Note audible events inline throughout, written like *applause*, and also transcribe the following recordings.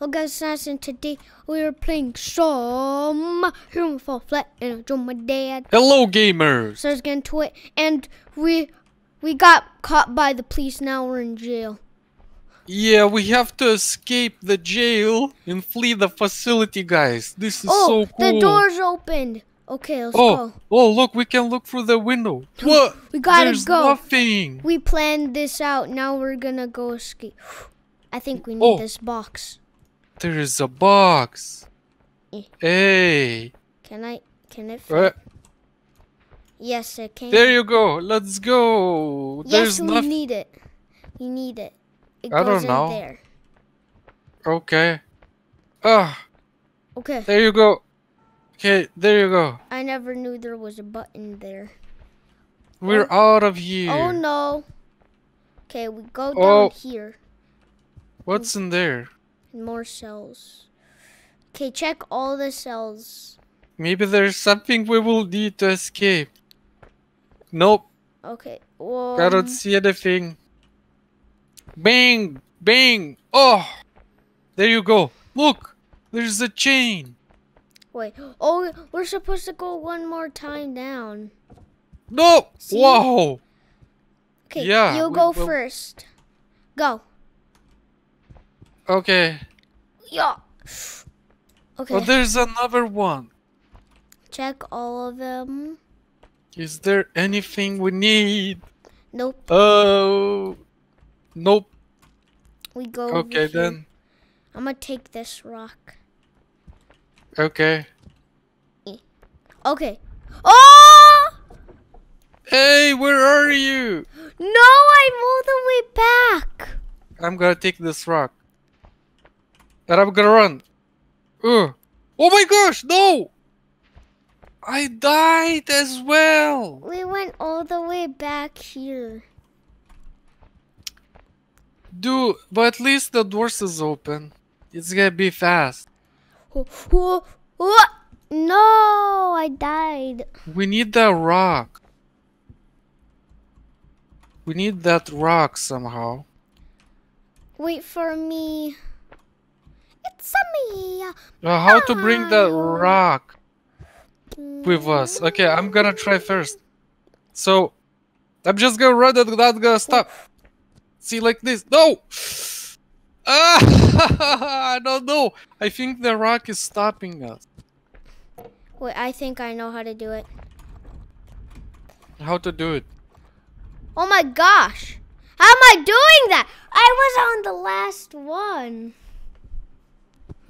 Well, guys, Assassin, today we are playing some Human Fall Flat and I my dad. Hello, gamers. So let's get into it. And we we got caught by the police. Now we're in jail. Yeah, we have to escape the jail and flee the facility, guys. This is oh, so cool. the door's opened. Okay, let's oh, go. Oh, look, we can look through the window. *gasps* What? We gotta There's go. nothing. We planned this out. Now we're gonna go escape. *sighs* I think we need Oh. this box. There is a box. Eh. Hey. Can I? Can it fit? Yes, it can. there you go. Let's go. Yes, There's we nothing. need it. We need it. It I goes don't know. in there. Okay. Ah, Okay. there you go. Okay, there you go. I never knew there was a button there. We're out of here. Oh no. Okay, we go down Oh. here. What's in there? More cells. Okay, check all the cells. Maybe there's something we will need to escape. Nope. Okay. Well, I don't um, see anything. Bang! Bang! Oh! There you go. Look! There's a chain. wait. Oh, we're supposed to go one more time down. No! See? Whoa! Okay, Yeah, you go first. Go. Okay. Yeah. Okay. Oh, there's another one. check all of them. Is there anything we need? Nope. Oh. Nope. We go. over Okay, here. then. I'm gonna take this rock. Okay. Okay. Oh! Hey, where are you? No, I'm all the way back. I'm gonna take this rock. I'm gonna run. Ugh. Oh my gosh, no! I died as well! We went all the way back here. Dude, but at least the doors is open. It's gonna be fast. Oh, oh, oh. No, I died. We need that rock. We need that rock somehow. Wait for me. It's me. Uh, how to bring the rock Mm, with us? Okay, I'm gonna try first. So, I'm just gonna run and not gonna stop. See, like this. No! Ah! *laughs* I don't know. I think the rock is stopping us. Wait, I think I know how to do it. How to do it? Oh my gosh. How am I doing that? I was on the last one.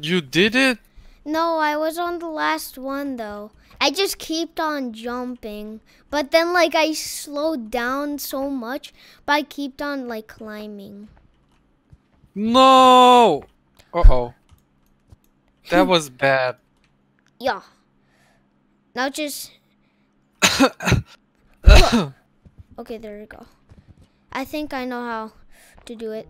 You did it? No, I was on the last one though. I just kept on jumping. But then like I slowed down so much, but I kept on like climbing. No! Uh oh. That was *laughs* bad. Yeah. Now just *coughs* *coughs* Okay, there we go. I think I know how to do it.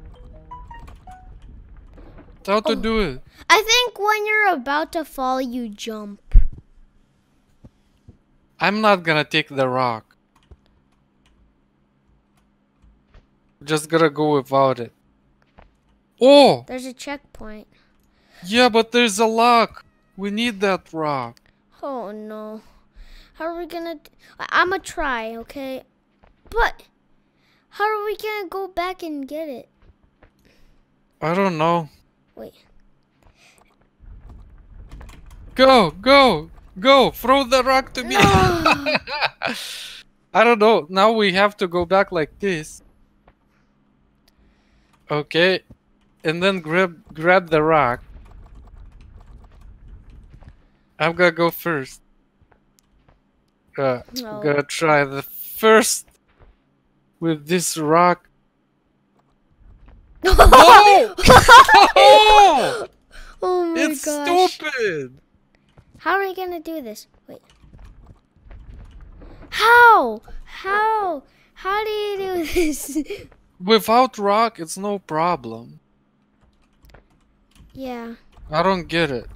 How to Oh. do it? I think when you're about to fall, you jump. I'm not gonna take the rock. Just gonna go without it. Oh! There's a checkpoint. Yeah, but there's a lock. We need that rock. Oh no. How are we gonna? I'ma try, okay? But how are we gonna go back and get it? I don't know. Wait. Go, go, go! Throw the rock to me! No. *laughs* I don't know. Now we have to go back like this. Okay. And then grab grab the rock. I'm gonna go first. Uh, No. I'm gonna try the first with this rock. No! oh, *laughs* oh my it's gosh. stupid. How are we gonna do this? Wait. How? How? How do you do this? *laughs* Without rock, it's no problem. yeah. I don't get it.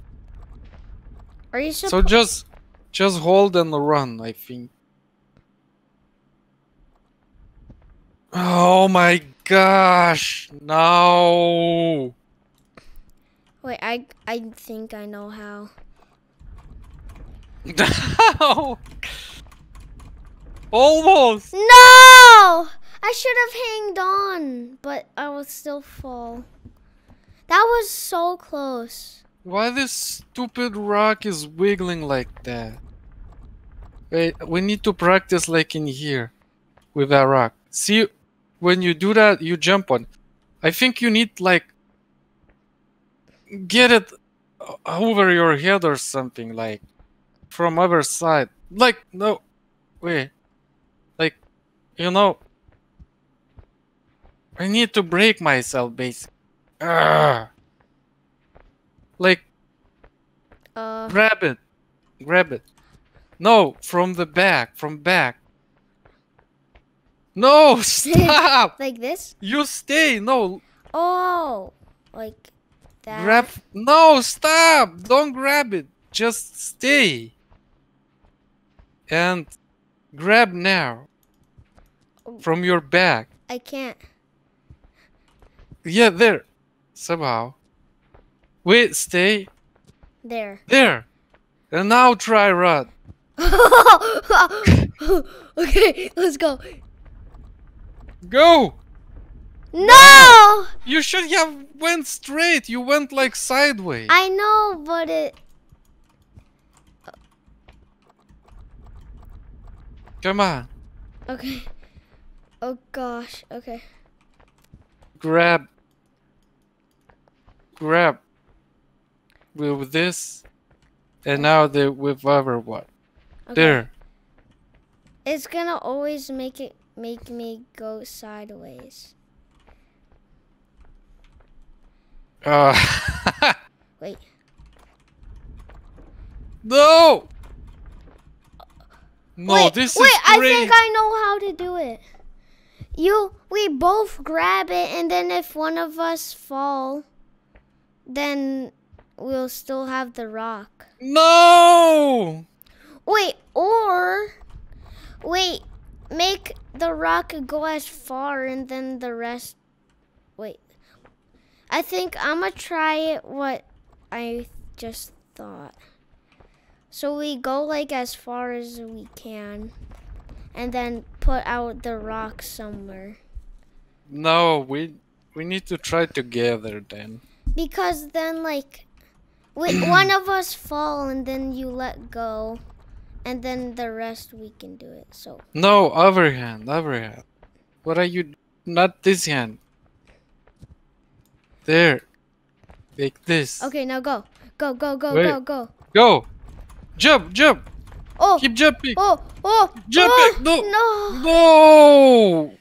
Are you So just just hold and run, I think. Oh my gosh. No. Wait, I I think I know how. No! *laughs* Almost! No! I should have hanged on, but I would still fall. That was so close. Why this stupid rock is wiggling like that? Wait, we need to practice like in here with that rock. See, when you do that, you jump on. I think you need like get it over your head or something like from other side. Like no, wait, like you know. I need to break myself, basically. Ah. Like Uh, Grab it. Grab it. No, from the back. From back. No, *laughs* stop! like this? you stay. No, Oh, like that. grab. No, stop! Don't grab it. Just stay. And grab now. From your back. I can't. Yeah, there. Somehow. Wait, stay. There. There. And now try run. *laughs* okay, let's go. Go! No! You should have went straight. You went like sideways. I know, but it. Come on. Okay. Oh gosh. Okay. Grab. Grab. With this. And now the with other one. okay. There. It's gonna always make it make me go sideways. Uh, *laughs* Wait. no! No, wait, this wait, is Wait, I think I know how to do it. You, we both grab it, and then if one of us fall, then we'll still have the rock. No! Wait, or wait, make the rock go as far, and then the rest. Wait, I think I'm gonna try it. What I just thought. So we go like as far as we can, and then put out the rock somewhere. No, we we need to try together then. Because then, like, we, one of us fall, and then you let go, and then the rest we can do it. So. No, other hand, other hand. What are you? Not this hand. There. Like this. Okay, now go. Go, go, go, Wait. go, go. Go. Jump, jump. Oh, Keep jumping. oh, oh. Jump oh. No. No. No.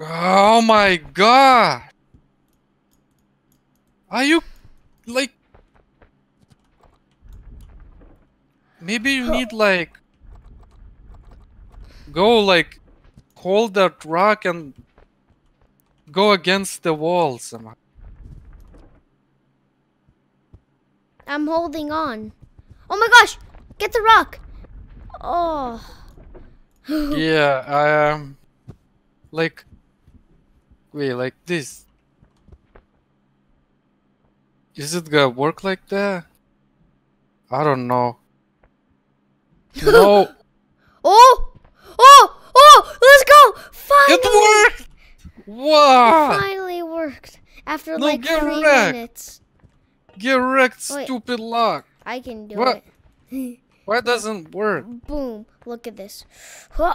Oh my god. Are you like Maybe you need like go like hold that rock and go against the wall somehow. I'm holding on. Oh my gosh. Get the rock. Oh. *gasps* yeah, I um like wait, like this. Is it gonna work like that? I don't know. *laughs* No. Oh. Oh. Let's go. Finally. it worked. Wow! Finally worked. After No, like get three wrecked. minutes. Get wrecked, Wait. stupid lock. I can do What? it. *laughs* Why doesn't work? Boom. Look at this. Huh.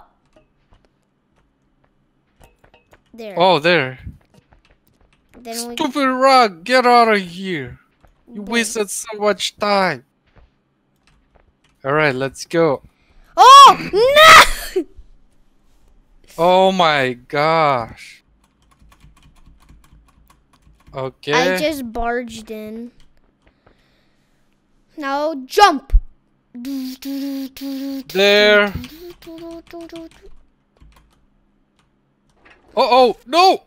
There. Oh, there. then Stupid rock, get out of here. You Boom. wasted so much time. Alright, let's go. Oh no! Oh my gosh. Okay. I just barged in. Now jump. There. Oh, oh, no!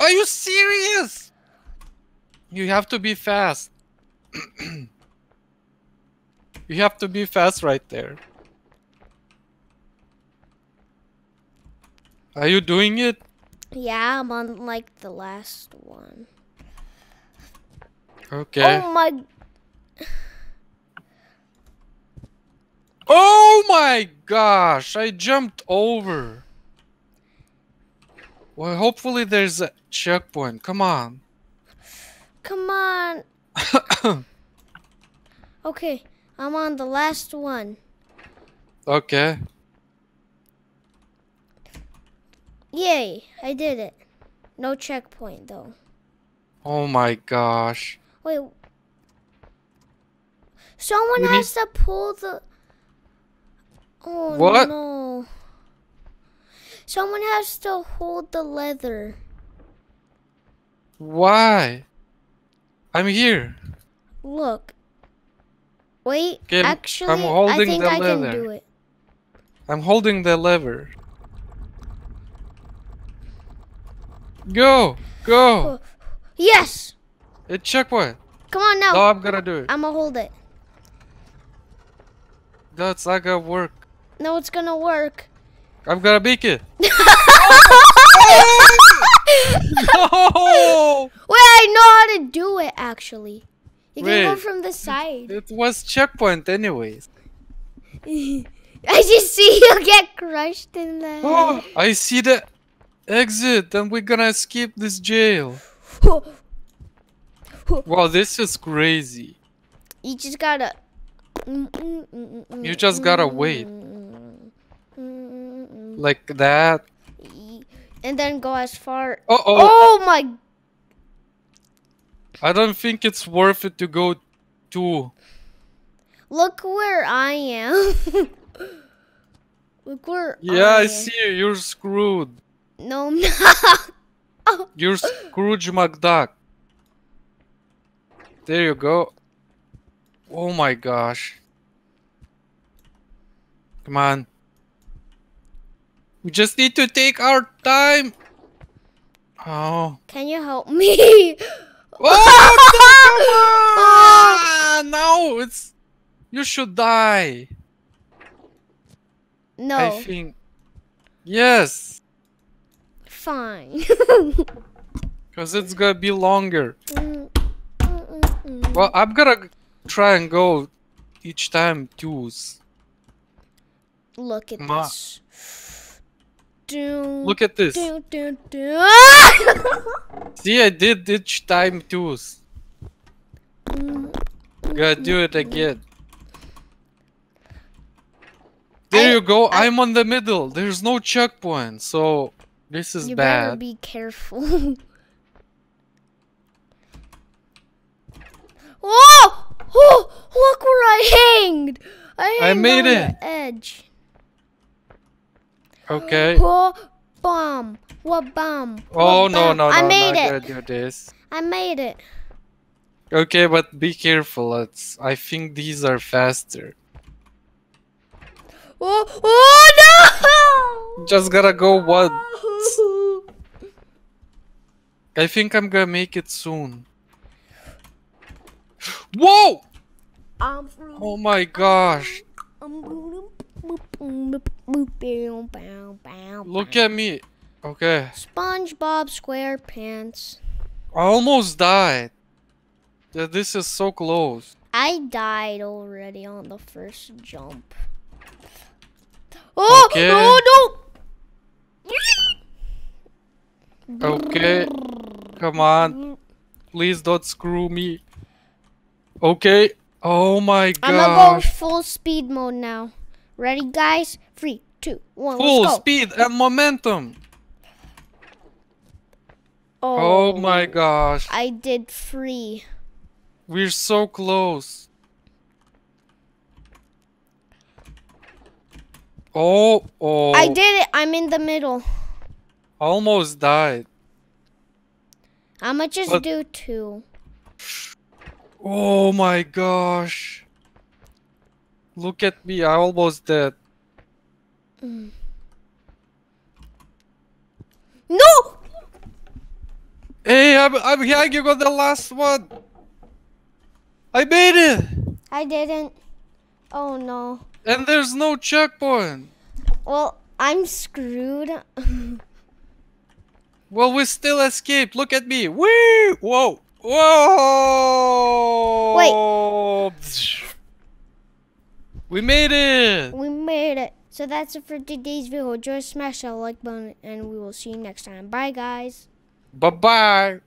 Are you serious? You have to be fast. *clears throat* you have to be fast right there. Are you doing it? Yeah, I'm on like the last one. Okay. Oh my. Oh my gosh! I jumped over. Well, hopefully there's a checkpoint. Come on. Come on. *coughs* Okay, I'm on the last one. Okay. Yay, I did it. No checkpoint though. Oh my gosh. Wait. Someone has to pull the. Oh What? no. Someone has to hold the lever. Why? I'm here. Look. Wait, Okay, actually, I holding think the I can do it. I'm holding the lever. Go! Go! Yes! It checkpoint. Come on now. No, I'm gonna do it. I'm gonna hold it. That's not gonna work. No, it's gonna work. I'm gonna make it. *laughs* No! Wait, I know how to do it actually. You can go from the side. It was checkpoint anyways. *laughs* I just see you get crushed in the Oh. *gasps* I see the exit and we're gonna escape this jail. *laughs* *laughs* Wow, this is crazy. You just gotta. You just gotta wait. Like that. And then go as far. Uh oh. Oh my! I don't think it's worth it to go to. Look where I am. *laughs* Look where. Yeah, I I see you. You're screwed. No, I'm not. *laughs* You're Scrooge McDuck. There you go. Oh my gosh. Come on. We just need to take our time. Oh. Can you help me? *laughs* Oh, no, on! No, it's. You should die. no. I think. Yes. Fine. *laughs* Because it's gonna be longer. Mm. Well, I'm gonna try and go each time twos. Look at Ma- this. Doom, Look at this. doom, doom, doom. *laughs* See, I did each time twos. Gotta do it again. There I- you go. I- I, am on the middle. There's no checkpoint, so this is bad. you better bad. be careful. *laughs* oh! Oh! Look where I hanged! I I made on it. the edge. Okay. Oh, bomb! What bomb? Oh no no no! I made not it. gonna do this. I made it. Okay, but be careful. It's. I think these are faster. Oh! Oh no! Just gotta go one. *laughs* I think I'm gonna make it soon. Whoa! I'm Oh my gosh! Look at me. Okay. SpongeBob SquarePants. I almost died. Yeah, This is so close. I died already on the first jump. Oh Okay. no no! Okay. Come on. Please don't screw me. Okay. Oh my god. I'm gonna go full speed mode now. Ready, guys? Three, two, one. Full let's go. speed and momentum. Oh, Oh my gosh. I did free. We're so close. Oh, oh. I did it. I'm in the middle. Almost died. I'ma just But- do two. Oh my gosh. Look at me. I almost dead. Mm. No! Hey, I'm, I'm hanging on the last one. I made it. I didn't. Oh no. And there's no checkpoint. Well, I'm screwed. *laughs* Well, we still escaped. Look at me. Woo! Whoa. Whoa! Wait. We made it! We made it. So that's it for today's video. Just smash that like button and we will see you next time. Bye guys. Bye bye!